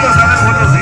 Saludos a